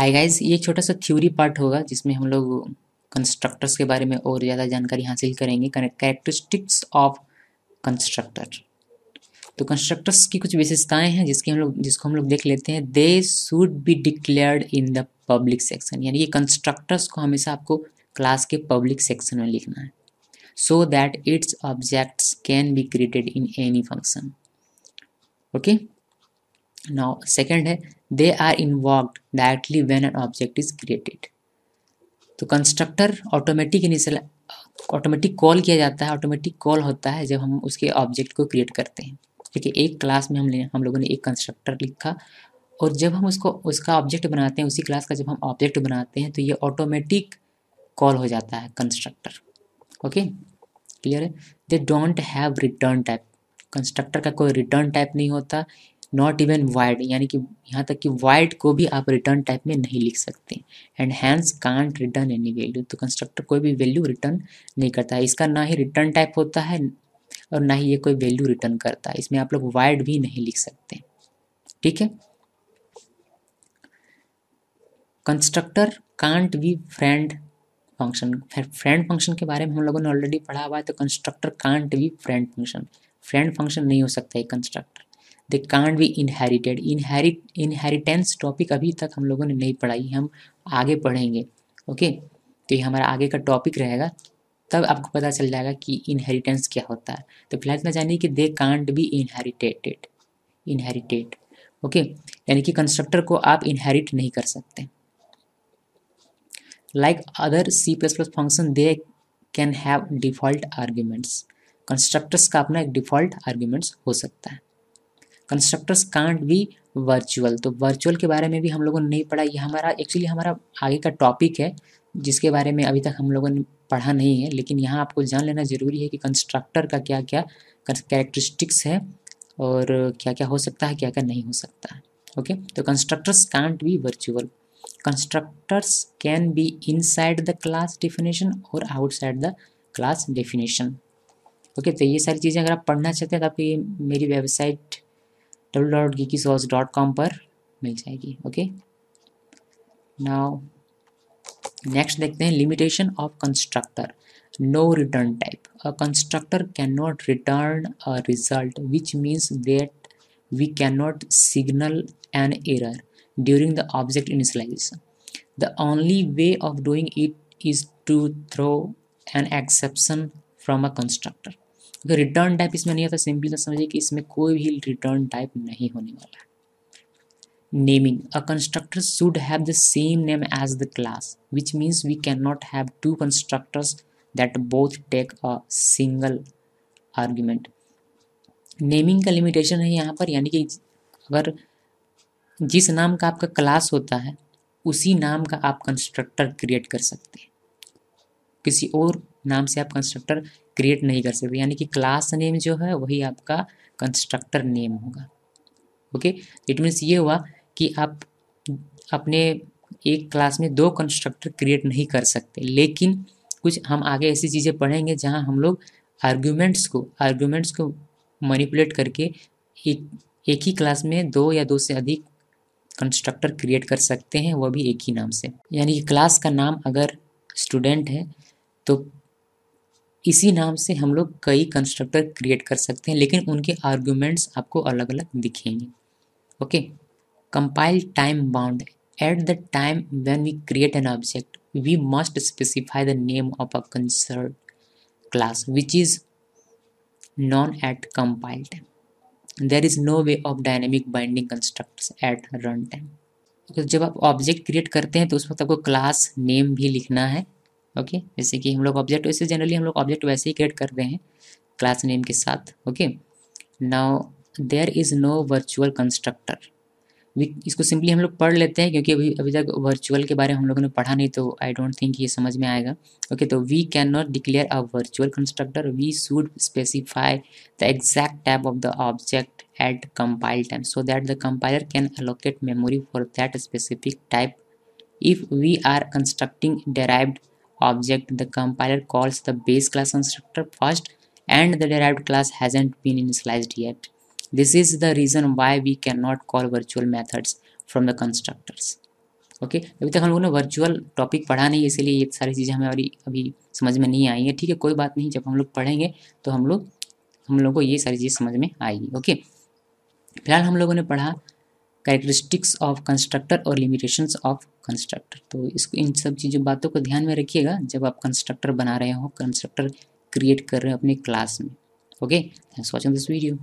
Hi guys ये छोटा सा थ्योरी पार्ट होगा, जिसमें हम लोग कंस्ट्रक्टर्स के बारे में और ज़्यादा जानकारी हासिल करेंगे कैरेक्टरिस्टिक्स ऑफ़ कंस्ट्रक्टर तो कंस्ट्रक्टर्स की कुछ विशेषताएँ हैं, जिसकी हम लोग, जिसको हम लोग देख लेते हैं they should be declared in the public section यानी कि कंस्ट्रक्टर्स को हमेशा आपको क्लास के पब्लिक सेक्शन में लिखना है so that its objects can be created in any function okay now second है they are involve directly when an object is created तो constructor automatic initial automatic call किया जाता है ऑटोमेटिक कॉल होता है जब हम उसके ऑब्जेक्ट को क्रिएट करते हैं। ठीक है एक क्लास में हम ले हम लोगों ने एक कंस्ट्रक्टर लिखा और जब हम उसको, उसका ऑब्जेक्ट बनाते हैं, उसी क्लास का जब हम ऑब्जेक्ट बनाते हैं तो ये ऑटोमेटिक कॉल हो जाता है कंस्ट्रक्टर ओके क्लियर है? They don't have return type constructor का कोई रिटर्न टाइप नहीं होता। नॉट इवन वाइड यानी कि यहाँ तक कि वाइड को भी आप रिटर्न टाइप में नहीं लिख सकते। And hence can't return any value तो कंस्ट्रक्टर कोई भी वैल्यू रिटर्न नहीं करता। है इसका ना ही रिटर्न टाइप होता है और ना ही ये कोई वैल्यू रिटर्न करता। है इसमें आप लोग वाइड भी नहीं लिख सकते। ठीक है? Constructor can't be friend function friend function के बारे में हम लोगों ने ऑलरेडी पढ़ा हुआ है तो constructor can't be friend function friend function नहीं हो सकता है constructor they can't be inherited inherit inheritance topic अभी तक हम लोगों ने नहीं पढ़ाई, हम आगे पढ़ेंगे ओके तो ये हमारा आगे का टॉपिक रहेगा, तब आपको पता चल जाएगा कि इनहेरिटेंस क्या होता है। तो फ़िलहाल इतना जानिए कि they can't be inherited inherited okay यानी कि कंस्ट्रक्टर को आप इनहेरिट नहीं कर सकते। Like other C plus plus function they can have default arguments constructors का अपना एक डिफ़ॉल्ट आर्ग्यूमेंट्स हो सकता है। कंस्ट्रक्टर्स कांट बी वर्चुअल तो वर्चुअल के बारे में भी हम लोगों ने नहीं पढ़ा। ये हमारा एक्चुअली हमारा आगे का टॉपिक है, जिसके बारे में अभी तक हम लोगों ने पढ़ा नहीं है। लेकिन यहाँ आपको जान लेना ज़रूरी है कि कंस्ट्रक्टर का क्या क्या कैरेक्टरिस्टिक्स है और क्या क्या हो सकता है क्या क्या नहीं हो सकता है। ओके तो constructors can't be virtual constructors can be inside the class definition और outside the class definition okay तो ये सारी चीज़ें अगर आप पढ़ना चाहते हैं तो आपको ये मेरी website W dot geeky sauce dot com पर मिल जाएगी ओके नाउ नेक्स्ट देखते हैं limitation of constructor no return type a constructor can not return a result which means that we can not signal an error during the object initialisation the only way of doing it is to throw an exception from अगर return type इसमें नहीं होता simply तो समझिए कि इसमें कोई भी रिटर्न टाइप नहीं होने वाला naming a constructor should have the same name as the class which means we can not have two constructors that both take a single argument naming का लिमिटेशन है यहाँ पर, यानी कि अगर जिस नाम का आपका क्लास होता है, उसी नाम का आप कंस्ट्रक्टर क्रिएट कर सकते हैं। किसी और नाम से आप कंस्ट्रक्टर क्रिएट नहीं कर सकते। यानी कि क्लास नेम जो है, वही आपका कंस्ट्रक्टर नेम होगा। ओके इट मीन्स ये हुआ कि आप अपने एक क्लास में दो कंस्ट्रक्टर क्रिएट नहीं कर सकते। लेकिन कुछ हम आगे ऐसी चीज़ें पढ़ेंगे जहाँ हम लोग आर्ग्यूमेंट्स को आर्ग्यूमेंट्स को मैनिपुलेट करके एक एक ही क्लास में दो या दो से अधिक कंस्ट्रक्टर क्रिएट कर सकते हैं वह भी एक ही नाम से। यानी कि क्लास का नाम अगर स्टूडेंट है तो इसी नाम से हम लोग कई कंस्ट्रक्टर क्रिएट कर सकते हैं, लेकिन उनके आर्ग्यूमेंट्स आपको अलग अलग दिखेंगे। Okay compile time bound at the time when we create an object we must specify the name of a concrete class which is known at compile time there is no way of dynamic binding constructs at run time जब आप object create करते हैं तो उस वक्त आपको class name भी लिखना है। ओके जैसे कि हम लोग ऑब्जेक्ट वैसे जनरली हम लोग ऑब्जेक्ट वैसे ही क्रिएट करते हैं क्लास नेम के साथ okay now there is no virtual constructor इसको सिंपली हम लोग पढ़ लेते हैं क्योंकि अभी अभी तक वर्चुअल के बारे में हम लोगों ने पढ़ा नहीं तो आई डोंट थिंक ये समझ में आएगा। ओके okay, तो we can not declare a virtual constructor we should specify the exact type of the object at compile time so that the compiler can allocate memory for that specific type if we are constructing derived object the compiler calls the base class constructor first and the derived class hasn't been initialized yet this is the reason why we cannot call virtual methods from the constructors okay okay? अभी तक हम लोगों ने virtual topic पढ़ा नहीं इसीलिए ये सारी चीज़ें हमें अभी अभी समझ में नहीं आई है ठीक है कोई बात नहीं जब हम लोग पढ़ेंगे तो हम लोग हम लोग को ये सारी चीज़ समझ में आएगी ओके फ़िलहाल हम लोगों ने पढ़ा कैरेक्टरिस्टिक्स ऑफ़ कंस्ट्रक्टर और लिमिटेशन ऑफ़ कंस्ट्रक्टर तो इसको इन सब चीज़ों, बातों को ध्यान में रखिएगा जब आप कंस्ट्रक्टर बना रहे हो कंस्ट्रक्टर क्रिएट कर रहे हो अपने क्लास में। Okay thanks watching this video